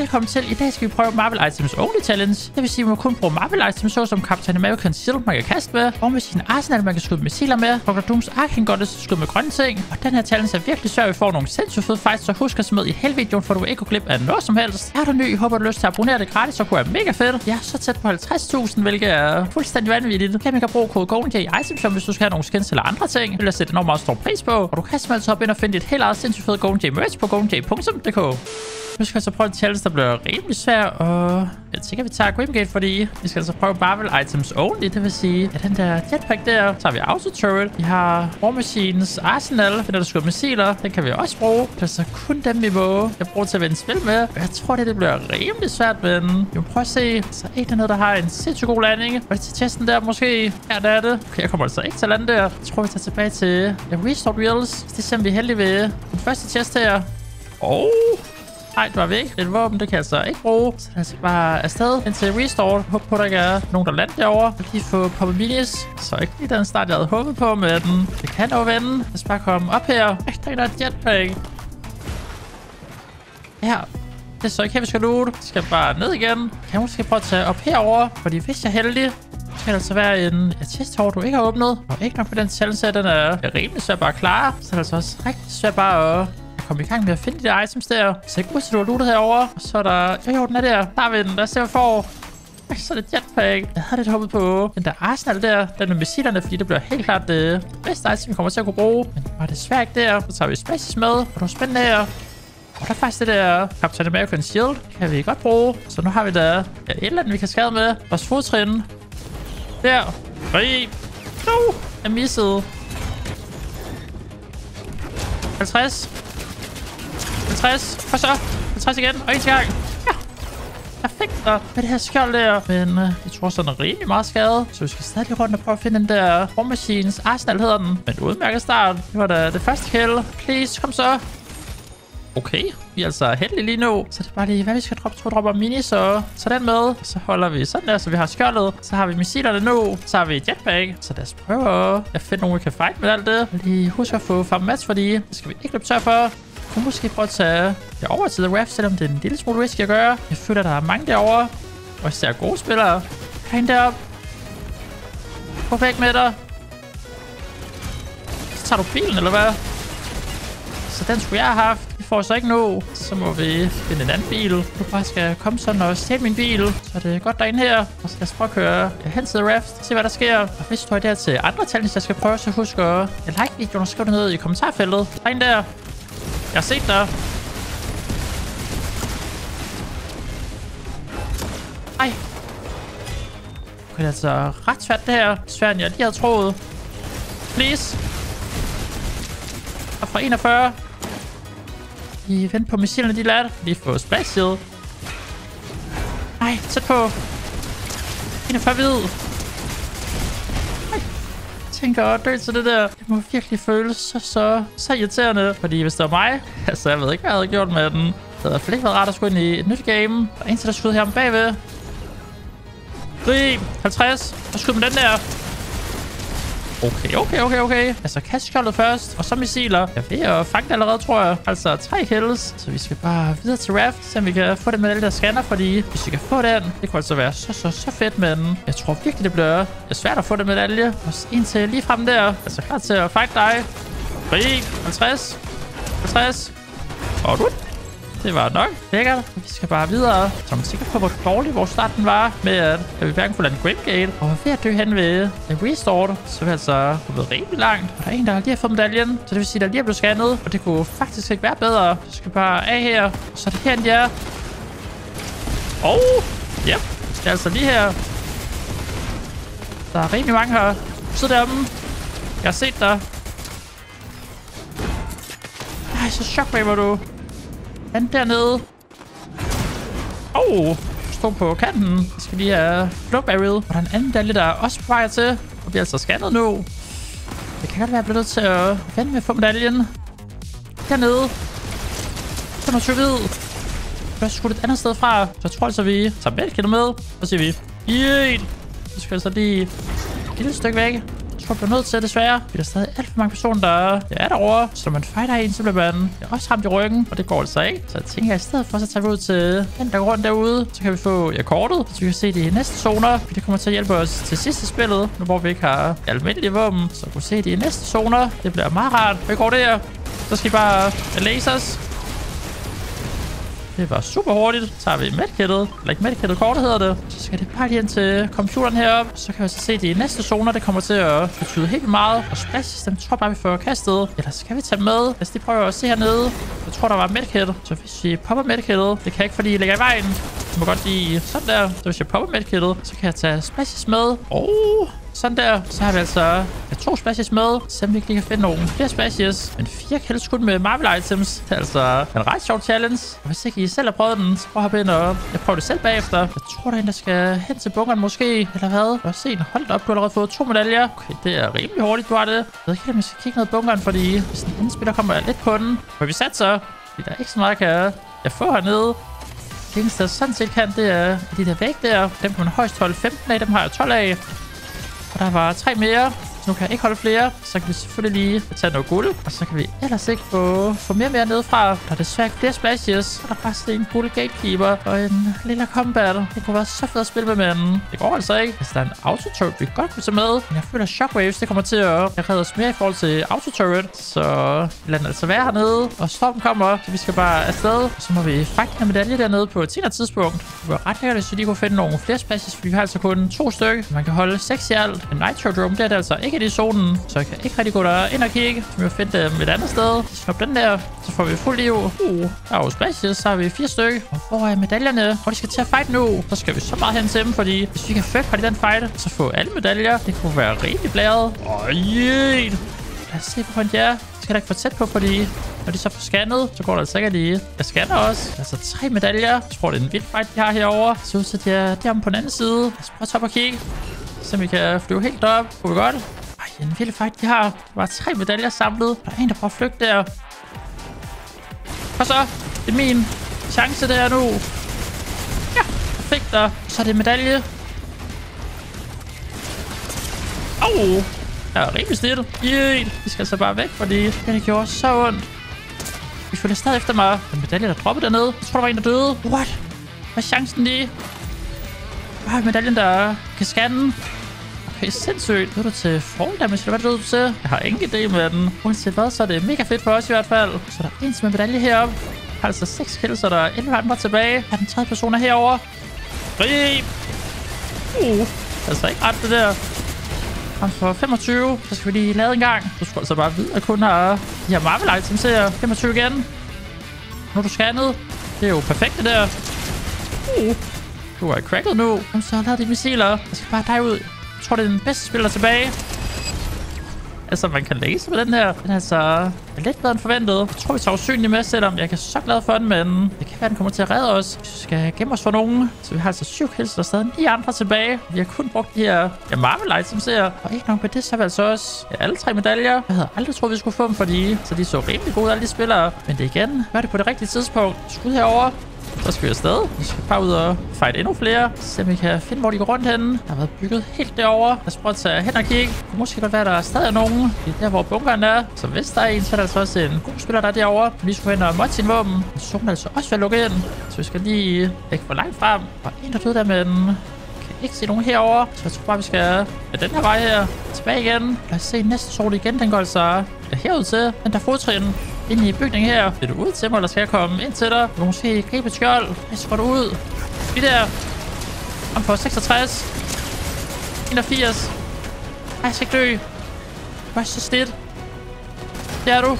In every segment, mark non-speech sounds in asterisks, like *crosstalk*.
Velkommen til. I dag skal vi prøve Marvel Items Only Challenge. Det vil sige, at man må kun bruge Marvel Items, såsom Captain American Shield, man kan kaste med, og med sin arsenal, man kan skyde missiler med, Dr. Dooms Arkham Goddess skyde med grønne ting. Og den her challenge er virkelig svær, vi får nogle sindssygt fede fights, så husk at smide i hele videoen, for du ikke gå glip af noget som helst. Er du ny, håber du har lyst til at abonnere det gratis, så kunne jeg mega fedt. Jeg er så tæt på 50.000, hvilket er fuldstændig vanvittigt. Kan man kan bruge kode GONJ i Items hvis du skal have nogle skins eller andre ting. Vil jeg sætte enormt meget stor pris på. Og du kan simpelthen hoppe ind og finde dit helt eget sindssygt fede GONJ merch på gonj.dk. Nu skal vi så prøve en challenge, der bliver rimelig svær, og jeg tænker, vi tager Grimgate, fordi vi skal altså prøve Marvel Items Only. Det vil sige, at den der jetpack der, så har vi Auto Turret. Vi har War Machines Arsenal, den der skyder missiler. Den kan vi også bruge. Det er så kun dem, vi må jeg bruger til at vende spil med. Og jeg tror, det, det bliver rimelig svært, men vi må prøve at se. Altså, så er dernede, der har en sindssygt god landing. var det til testen der måske? Ja, det er det. Okay, jeg kommer altså ikke til at lande der. Jeg tror, vi tager tilbage til ja, Restore Wheels. Det er simpelthen vi er heldige ved den første test her. Oh, Nej, det er væk. Et våben, det kan jeg så ikke bruge. Så lad os bare afsted indtil restart. Håber på, at der ikke er nogen, der lander derovre. Jeg lige få poppet minis. Så ikke lige den start, jeg havde håbet på med den. Det kan dog vende. Lad os bare komme op her. Ej, der er et jetpack. Ja, det er så ikke her, vi skal loot. Vi skal bare ned igen. Kan jeg måske prøve at tage op herover, fordi hvis jeg er heldig, så kan der altså være en test du ikke har åbnet. Og ikke nok for den challenge, den er rimelig svær bare at klare. Så er det altså også rigtig svært bare at komme i gang med at finde de der items der. Så jeg huske, du har lootet herovre. Så er der... Jo, jo, den er der. Der er vi den. Lad os se, hvad får. Så er det jetpack. Jeg havde lidt håbet på den der arsenal der. Den med missilerne, fordi det bliver helt klart det bedste item, vi kommer til at kunne bruge. Men var det svært ikke der. Så tager vi spaces med. Og det spændende her. Og der er faktisk det der Captain American Shield. Kan vi godt bruge. Så nu har vi der ja, et eller andet, vi kan skade med. Vores fodtrin. Der. Rig. Nu. Jeg missede. 50. 50. Og så 50 igen. Og en gang. Ja. Perfekt. Og med det her skjold der. Men øh, jeg tror sådan er rimelig meget skade. Så vi skal stadig rundt og prøve at finde den der War Machines. Arsenal hedder den. Men udmærket start. Det var da det første kill. Please, kom så. Okay, vi er altså heldige lige nu. Så det er bare lige, hvad vi skal droppe. To dropper mini, så, så den med. Så holder vi sådan der, så vi har skjoldet. Så har vi missilerne nu. Så har vi jetpack. Så lad os prøve at finde nogen, vi kan fight med alt det. Lige husk at få farm match, fordi det skal vi ikke løbe tør for kunne måske prøve at tage det over til The Raft, selvom det er en lille smule risky at gøre. Jeg føler, der er mange derovre. Og især gode spillere. Kan derop. Perfekt med dig. Så tager du bilen, eller hvad? Så den skulle jeg have haft. Vi får så ikke nå. Så må vi finde en anden bil. Du bare skal komme sådan og stjæle min bil. Så er det godt derinde her. Og så lad os prøve at køre hen til The Raft. Se hvad der sker. Og hvis du har der til andre challenges, jeg skal prøve, så husk at like videoen og skriv det ned i kommentarfeltet. Derinde der. Jeg har set dig. Ej. Okay, det er altså ret svært det her. Svært end jeg lige havde troet. Please. Og fra 41. I vent på missilerne, de lader. Lige få splash. Ej, tæt på. 41 hvid tænker at dø til det der. Det må virkelig føles så, så, så irriterende. Fordi hvis det var mig, *laughs* altså jeg ved ikke, hvad jeg havde gjort med den. Det havde i hvert fald ikke været rart at skulle ind i et nyt game. Der er en til, der skyder her om bagved. Grib! 50. Og skyder med den der. Okay, okay, okay, okay. Altså kastskjoldet først, og så missiler. Jeg er ved at fange det allerede, tror jeg. Altså tre kills. Så vi skal bare videre til Raft, så vi kan få det med alle der scanner, fordi hvis vi kan få den, det kunne altså være så, så, så fedt med den. Jeg tror virkelig, det bliver det svært at få den medalje. Og en til lige frem der. Altså klar til at fight dig. 3, 50, 50. Og du det var nok. Lækkert. Vi skal bare videre. Så man sikker på, hvor dårlig vores starten var med, at, vi hverken kunne lande Grimgate. Og ved at dø hen ved en restart, så er vi altså gået rimelig langt. Og der er en, der lige har fået medaljen. Så det vil sige, at der lige er blevet scannet. Og det kunne faktisk ikke være bedre. Så skal bare af her. Så er det her, ja. Og ja, det er altså lige her. Der er rimelig mange her. Så deromme. Jeg har set dig. Ej, så shockwaver du. Han dernede. Åh, oh, stod på kanten. Jeg skal lige have flow. Og der er en anden medalje, der er også på vej til. Og bliver altså scannet nu. Det kan godt være, at jeg bliver nødt til at vende med at få medaljen. Dernede. 25 hvid. Jeg har skudt et andet sted fra. Så jeg tror altså, vi tager mælken med. Så siger vi, yeah. Så skal jeg så lige et lille stykke væk tror, jeg bliver nødt til desværre. Vi er der stadig alt for mange personer, der er derovre. Så når man fighter en, så bliver man også ramt i ryggen. Og det går altså ikke. Så jeg tænker, at i stedet for, så tager vi ud til den der rundt derude. Så kan vi få ja, kortet, så vi kan se de næste zoner. For det kommer til at hjælpe os til sidste spillet. Nu hvor vi ikke har almindelige våben. Så kan vi se de næste zoner. Det bliver meget rart. Hvad går det her? Så skal I bare lasers. Det var super hurtigt. Så tager vi medkittet. Eller ikke medkittet, kortet hedder det. Så skal det bare lige ind til computeren heroppe. Så kan vi så se de næste zoner. Det kommer til at betyde helt meget. Og splash, dem tror bare, vi får kastet. Eller skal vi tage med? Altså, Lad os lige prøve at se hernede. Jeg tror, der var medkit. Så hvis vi popper medkittet. Det kan jeg ikke, fordi I ligger i vejen. Jeg må godt lige sådan der. Så hvis jeg popper medkittet, så kan jeg tage splashes med. Oh, sådan der. Så har vi altså to splashes med. Så vi ikke lige kan finde nogle flere splashes. Men fire kills kun med Marvel items. Det er altså en ret sjov challenge. Og hvis ikke I selv har prøvet den, så prøv at hoppe ind og jeg prøver det selv bagefter. Jeg tror, der er en, der skal hen til bunkeren måske. Eller hvad? Lad os se. Hold da op, du har allerede fået to medaljer. Okay, det er rimelig hurtigt, du har det. Jeg ved ikke, om jeg skal kigge ned i bunkeren, fordi hvis den anden spiller kommer lidt på den. Men vi satser. Fordi der er ikke så meget, jeg kan jeg få hernede. Det eneste, jeg sådan set kan, det er de der væg der. Dem kan man højst holde 15 af. Dem har jeg 12 af. Og der var tre mere. Nu kan jeg ikke holde flere. Så kan vi selvfølgelig lige tage noget guld. Og så kan vi ellers ikke få, få mere mere nedefra. Der er desværre ikke flere splashes. Og der er faktisk en guld gatekeeper og en lille combat. Det kunne være så fedt at spille med, manden. det går altså ikke. Altså, der er en autoturret, vi godt kunne tage med. Men jeg føler, at shockwaves, det kommer til at redde os mere i forhold til autoturret. Så lad den altså være hernede. Og storm kommer, så vi skal bare afsted. Og så må vi faktisk have medalje dernede på et senere tidspunkt. Det var ret lækkert, hvis vi lige kunne finde nogle flere splashes, for vi har altså kun to stykker. Man kan holde seks i alt. En nitro drone, det er det altså ikke i zonen, så jeg kan ikke rigtig gå derind og kigge. Så vi må finde dem et andet sted. Snop den der, så får vi fuld liv. Uh, der er jo splashes, så har vi fire stykker. Og hvor er medaljerne? Hvor de skal til at fight nu? Så skal vi så meget hen til dem, fordi hvis vi kan fuck i den fight, så få alle medaljer. Det kunne være rigtig blæret. Åh, Lad os se, hvor de er. Det skal da ikke for tæt på, fordi når de så får scannet, så går der altså ikke, lige. jeg scanner også. Altså tre medaljer. Jeg tror, det er en vild fight, de har herovre. Så ud til, de er deromme på den anden side. Lad os prøve at tage og kigge. Så vi kan flyve helt op. Kunne vi godt? En vild fight, de har. bare tre medaljer samlet. Der er en, der prøver at flygte der. Og så, det er min chance der nu. Ja, perfekt der. Så er det medalje. Au! Jeg er rimelig stille. Yeah. Vi skal altså bare væk, fordi det gjorde så ondt. Vi følger stadig efter mig. Den medalje, der droppede dernede. Jeg tror, der var en, der døde. What? Hvad er chancen lige? Hvad er medaljen, der kan scanne? Okay, sindssygt. Nu er du til fall damage, eller hvad er du til? Jeg har ingen idé med den. Uanset hvad, så er det mega fedt for os i hvert fald. Så der er en med medalje heroppe. Har altså 6 kills, så der er 11 andre tilbage. Er den tredje person er herovre. Grib! Uh, altså ikke ret det der. Han får 25, så skal vi lige lade en gang. Du skal altså bare vide, at kun har de her Marvel items her. 25 igen. Nu er du scannet. Det er jo perfekt det der. Uh, du er cracket nu. Kom så, lad de missiler. Jeg skal bare dig ud. Jeg tror, det er den bedste spiller tilbage. Altså, man kan læse på den her. Den er altså lidt bedre end forventet. Jeg tror, vi tager usynlig med, selvom jeg er så glad for den, men det kan være, den kommer til at redde os. Vi skal gemme os for nogen. Så vi har altså syv kills, der stadig ni andre tilbage. Vi har kun brugt de her ja, Marvel items her. Og ikke nok med det, så har vi altså også ja, alle tre medaljer. Jeg havde aldrig troet, vi skulle få dem, fordi så de så rimelig gode, alle de spillere. Men det igen, var det på det rigtige tidspunkt? Skud herover. Så skal vi afsted. Vi skal bare ud og fight endnu flere. Se om vi kan finde, hvor de går rundt henne. Der har været bygget helt derovre. Lad os prøve at tage hen og kigge. Det måske godt være, der er stadig nogen. Det er der, hvor bunkeren er. Så hvis der er en, så er der altså også en god spiller, der er derovre. Vi skal hen og måtte sin våben. Så kan altså også være lukket ind. Så vi skal lige ikke for langt frem. Og en, der døde der med en ikke se nogen herover. Så jeg tror bare, vi skal med den her vej her. Tilbage igen. Lad os se næste sol igen. Den går altså herud til. Den der fodtrin ind i bygningen her. Vil du ud til mig, eller skal jeg komme ind til dig? Du måske gribe et skjold. Så du ud. Vi der. Om for 66. 81. Ej, jeg skal ikke dø. Du så slidt. Det er du.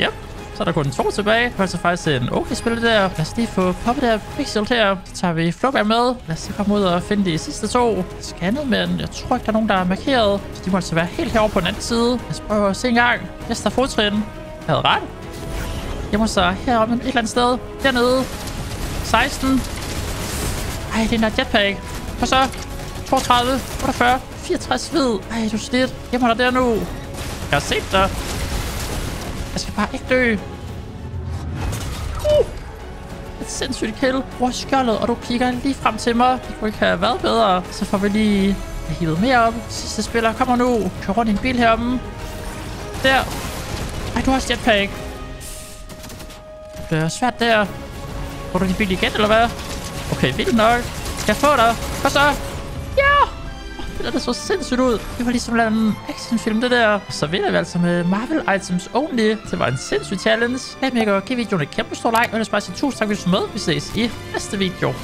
Yep. Så er der kun to tilbage. Det er altså faktisk en okay spil der. Lad os lige få poppet der pixel her. Så tager vi flugger med. Lad os komme ud og finde de sidste to. Scannet, men jeg tror ikke, der er nogen, der er markeret. Så de må altså være helt herovre på den anden side. Lad os prøve at se en gang. Næste er fodtrin. Jeg havde ret. Jeg må så heroppe et eller andet sted. Dernede. 16. Ej, det er en jetpack. Og så 32, 48, 64 hvid. Ej, du slidt. Jeg må da der nu. Jeg har set dig. Jeg skal bare ikke dø. Uh! Et sindssygt kill. Hvor skjoldet, og du kigger lige frem til mig. Det kunne ikke have været bedre. Så får vi lige hivet mere op. Sidste spiller kommer nu. Kør rundt i en bil heromme. Der. Ej, du har også jetpack bliver svært der. Får du din bil igen, eller hvad? Okay, vildt nok. Skal jeg få dig? Hvad så? Ja! Det der, der så sindssygt ud. Det var ligesom en actionfilm, det der. Så vinder vi altså med Marvel Items Only. Det var en sindssyg challenge. Lad mig give videoen et kæmpe stor like, og ellers bare sige tusind tak, hvis du med. Vi ses i næste video.